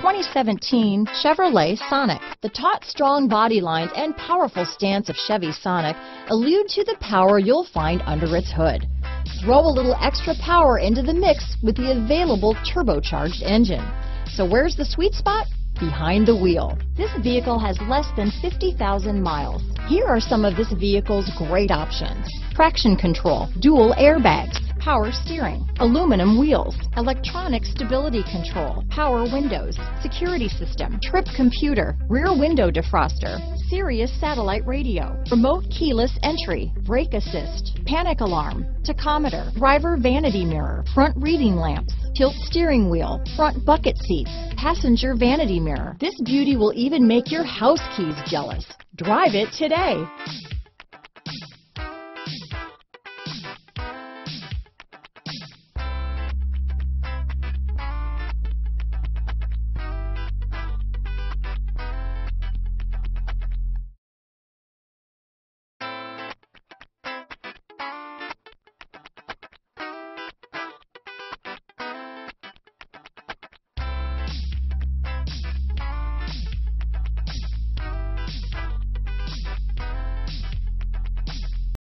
2017 Chevrolet Sonic. The taut, strong body lines and powerful stance of Chevy Sonic allude to the power you'll find under its hood. Throw a little extra power into the mix with the available turbocharged engine. So where's the sweet spot? Behind the wheel. This vehicle has less than 50,000 miles. Here are some of this vehicle's great options. Traction control, dual airbags, power steering, aluminum wheels, electronic stability control, power windows, security system, trip computer, rear window defroster, Sirius satellite radio, remote keyless entry, brake assist, panic alarm, tachometer, driver vanity mirror, front reading lamps, tilt steering wheel, front bucket seats, passenger vanity mirror. This beauty will even make your house keys jealous. Drive it today.